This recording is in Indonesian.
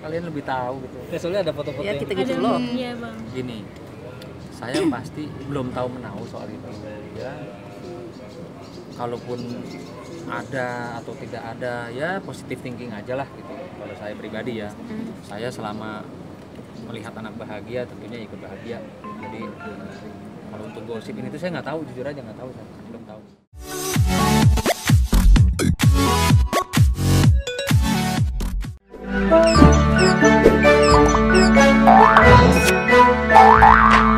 kalian lebih tahu gitu? Ya, soalnya ada foto-foto ya yang- kita gitu Ada- loh. Iya bang. gini saya pasti belum tahu menahu soal itu. Ya kalaupun ada atau tidak ada ya positif thinking aja lah gitu kalau saya pribadi ya. Saya selama melihat anak bahagia tentunya ikut bahagia. Jadi kalau untuk gosip ini tuh saya nggak tahu jujur aja nggak tahu saya Bye.